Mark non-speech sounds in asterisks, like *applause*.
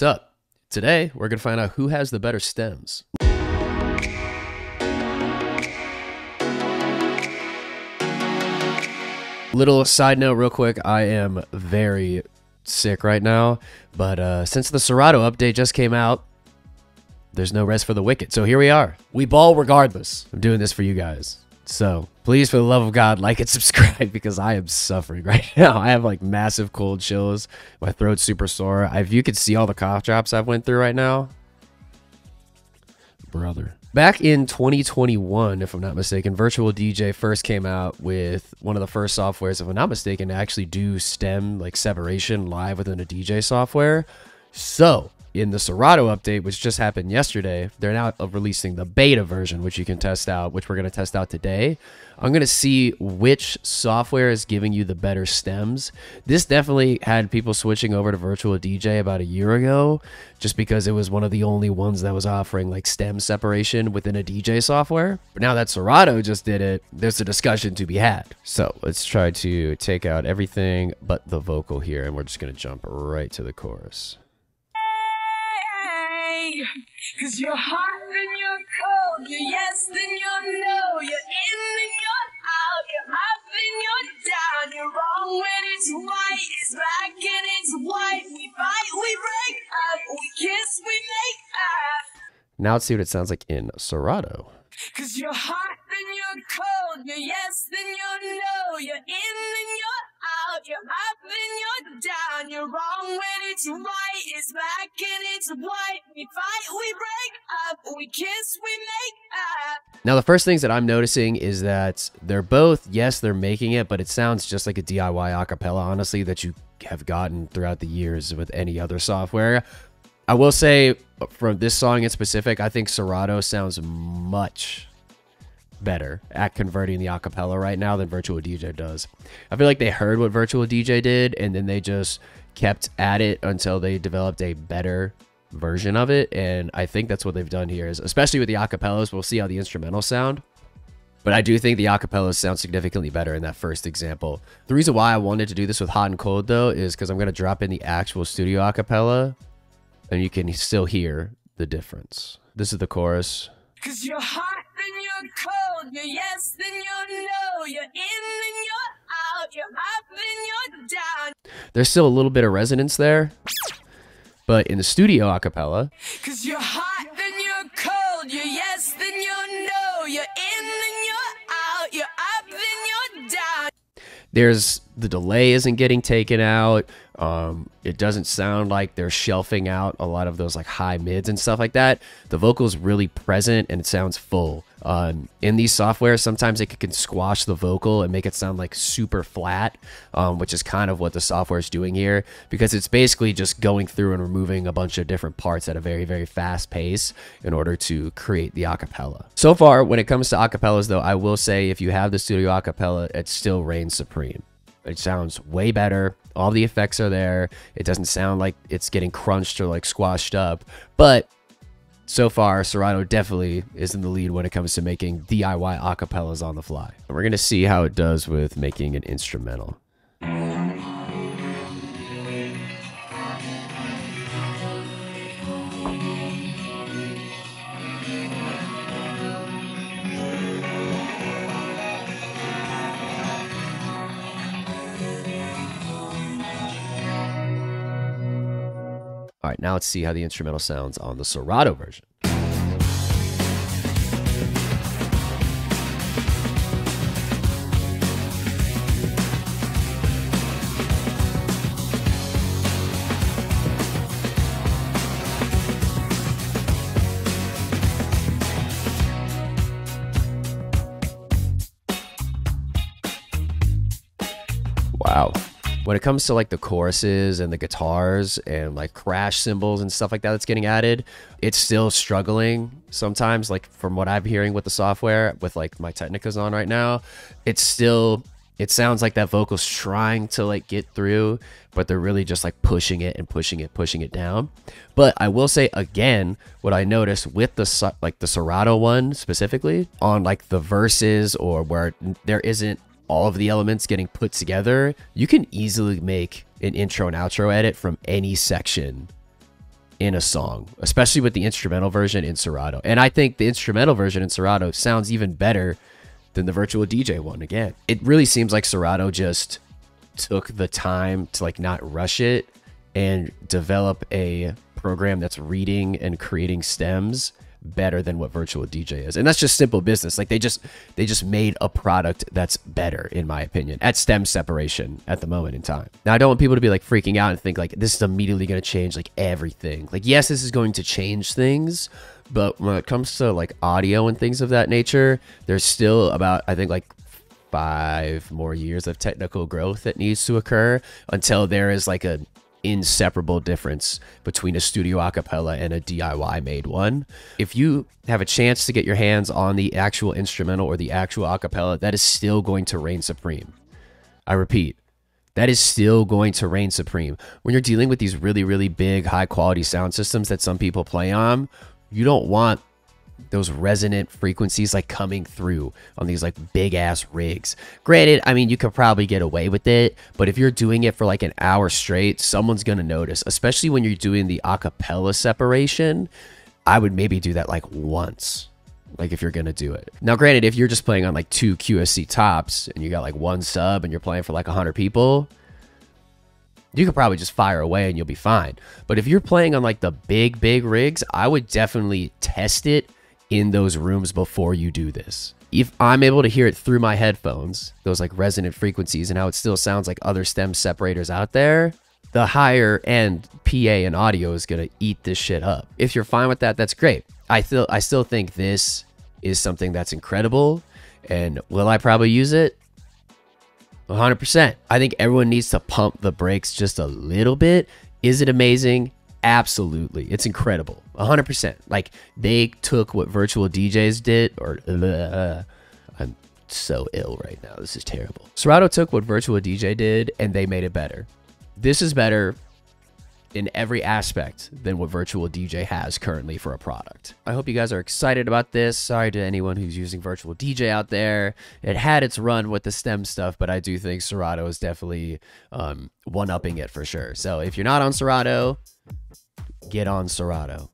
What's up? Today, we're going to find out who has the better stems. Little side note, real quick. I am very sick right now, but uh, since the Serato update just came out, there's no rest for the wicked. So here we are. We ball regardless. I'm doing this for you guys. So please, for the love of God, like and *laughs* subscribe because I am suffering right *laughs* now. I have like massive cold chills. My throat's super sore. If you could see all the cough drops I've went through right now, brother. Back in 2021, if I'm not mistaken, Virtual DJ first came out with one of the first softwares, if I'm not mistaken, to actually do stem like separation live within a DJ software. So in the Serato update, which just happened yesterday, they're now releasing the beta version, which you can test out, which we're going to test out today. I'm going to see which software is giving you the better stems. This definitely had people switching over to Virtual DJ about a year ago, just because it was one of the only ones that was offering like stem separation within a DJ software. But now that Serato just did it, there's a discussion to be had. So let's try to take out everything but the vocal here, and we're just going to jump right to the chorus. Cause you're hot, then you're cold. You're yes, then you're no. You're in, then you're out. You're up, then you're down. You're wrong when it's right. It's black and it's white. We fight, we break up. We kiss, we make up. Now let's see what it sounds like in Serato. Cause you're hot, then you're cold. You're yes, then you're no. You're in, then you're out. You're up, then you're down. You're wrong when it's right. It's black and it's white. We fight, we break up. We kiss, we make up. Now, the first things that I'm noticing is that they're both, yes, they're making it, but it sounds just like a DIY acapella, honestly, that you have gotten throughout the years with any other software. I will say, from this song in specific, I think Serato sounds much better at converting the acapella right now than Virtual DJ does. I feel like they heard what Virtual DJ did and then they just kept at it until they developed a better version of it. And I think that's what they've done here is especially with the acapellas, we'll see how the instrumentals sound. But I do think the acapellas sound significantly better in that first example. The reason why I wanted to do this with Hot and Cold though is because I'm going to drop in the actual studio acapella and you can still hear the difference. This is the chorus. Cause you're hot, then you're cold. You're yes, then you're no. There's still a little bit of resonance there. But in the studio acapella, Cause you're hot, then you're cold. You're yes, then you're no. You're in, then you're out. You're up, then you're down. there's the delay isn't getting taken out. Um, it doesn't sound like they're shelving out a lot of those like high mids and stuff like that. The vocal is really present and it sounds full. Um, in these software, sometimes it can squash the vocal and make it sound like super flat, um, which is kind of what the software is doing here because it's basically just going through and removing a bunch of different parts at a very, very fast pace in order to create the acapella. So far, when it comes to acapellas, though, I will say if you have the studio acapella, it still reigns supreme. It sounds way better. All the effects are there. It doesn't sound like it's getting crunched or like squashed up. But so far, Serato definitely is in the lead when it comes to making DIY acapellas on the fly. We're going to see how it does with making an instrumental. All right, now let's see how the instrumental sounds on the Serato version. Wow. When it comes to like the choruses and the guitars and like crash cymbals and stuff like that that's getting added, it's still struggling sometimes. Like from what I'm hearing with the software, with like my Technicas on right now, it's still it sounds like that vocal's trying to like get through, but they're really just like pushing it and pushing it, pushing it down. But I will say again, what I noticed with the like the Serato one specifically on like the verses or where there isn't all of the elements getting put together, you can easily make an intro and outro edit from any section in a song, especially with the instrumental version in Serato. And I think the instrumental version in Serato sounds even better than the virtual DJ one again. It really seems like Serato just took the time to like not rush it and develop a program that's reading and creating stems better than what virtual DJ is. And that's just simple business. Like they just they just made a product that's better in my opinion at stem separation at the moment in time. Now I don't want people to be like freaking out and think like this is immediately going to change like everything. Like yes, this is going to change things, but when it comes to like audio and things of that nature, there's still about I think like five more years of technical growth that needs to occur until there is like a inseparable difference between a studio acapella and a DIY made one. If you have a chance to get your hands on the actual instrumental or the actual acapella, that is still going to reign supreme. I repeat, that is still going to reign supreme. When you're dealing with these really, really big, high quality sound systems that some people play on, you don't want those resonant frequencies like coming through on these like big ass rigs. Granted, I mean, you could probably get away with it, but if you're doing it for like an hour straight, someone's to notice, especially when you're doing the acapella separation. I would maybe do that like once. Like if you're gonna do it. Now, granted, if you're just playing on like two QSC tops and you got like one sub and you're playing for like 100 people, you could probably just fire away and you'll be fine. But if you're playing on like the big, big rigs, I would definitely test it in those rooms before you do this. If I'm able to hear it through my headphones, those like resonant frequencies and how it still sounds like other stem separators out there, the higher end PA and audio is going to eat this shit up. If you're fine with that, that's great. I still I still think this is something that's incredible and will I probably use it? 100%. I think everyone needs to pump the brakes just a little bit. Is it amazing? Absolutely. It's incredible. 100%. Like they took what virtual DJs did or uh, I'm so ill right now. This is terrible. Serato took what virtual DJ did and they made it better. This is better in every aspect than what virtual DJ has currently for a product. I hope you guys are excited about this. Sorry to anyone who's using virtual DJ out there. It had its run with the stem stuff, but I do think Serato is definitely um, one-upping it for sure. So if you're not on Serato, Get on Serato.